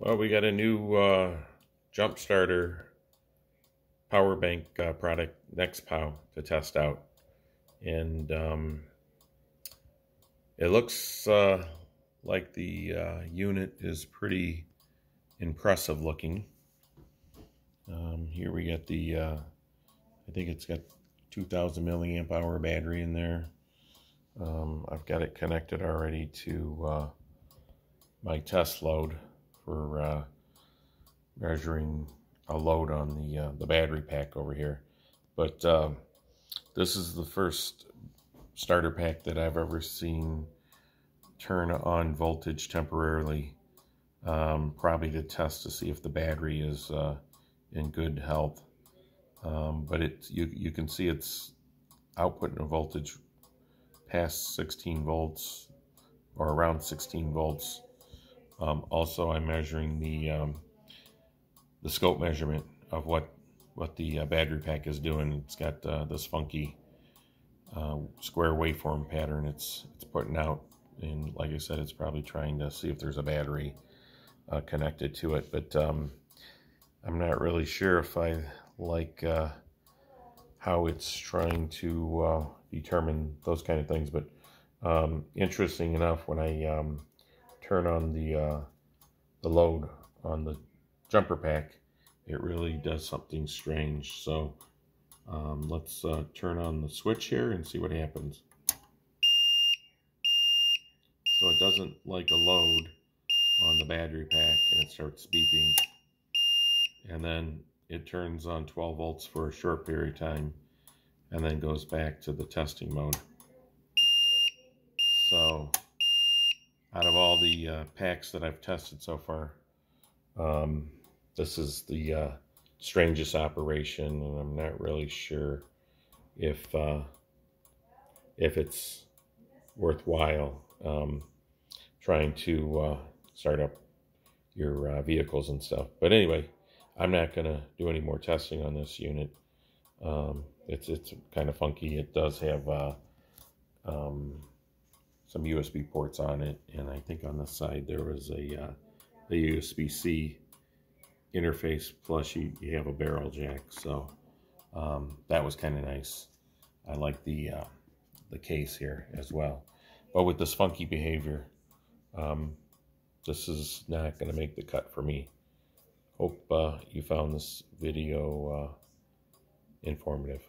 Well, we got a new uh, jump starter power bank uh, product, Nexpow, to test out. And um, it looks uh, like the uh, unit is pretty impressive looking. Um, here we get the, uh, I think it's got 2000 milliamp hour battery in there. Um, I've got it connected already to uh, my test load for uh, measuring a load on the uh, the battery pack over here. But uh, this is the first starter pack that I've ever seen turn on voltage temporarily, um, probably to test to see if the battery is uh, in good health. Um, but it you you can see it's outputting a voltage past 16 volts or around 16 volts um, also, I'm measuring the um, the scope measurement of what what the uh, battery pack is doing. It's got uh, this funky uh, square waveform pattern. It's it's putting out, and like I said, it's probably trying to see if there's a battery uh, connected to it. But um, I'm not really sure if I like uh, how it's trying to uh, determine those kind of things. But um, interesting enough, when I um, turn on the uh, the load on the jumper pack, it really does something strange. So um, let's uh, turn on the switch here and see what happens. So it doesn't like a load on the battery pack and it starts beeping. And then it turns on 12 volts for a short period of time and then goes back to the testing mode. So out of all the uh, packs that I've tested so far, um, this is the uh, strangest operation, and I'm not really sure if uh, if it's worthwhile um, trying to uh, start up your uh, vehicles and stuff. But anyway, I'm not going to do any more testing on this unit. Um, it's it's kind of funky. It does have uh, um, some USB ports on it, and I think on the side there was a, uh, a USB-C interface, plus you, you have a barrel jack, so um, that was kind of nice. I like the, uh, the case here as well. But with this funky behavior, um, this is not going to make the cut for me. Hope uh, you found this video uh, informative.